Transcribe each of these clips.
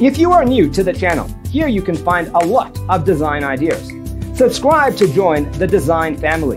If you are new to the channel, here you can find a lot of design ideas. Subscribe to join the design family.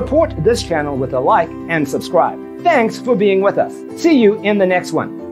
Support this channel with a like and subscribe. Thanks for being with us. See you in the next one.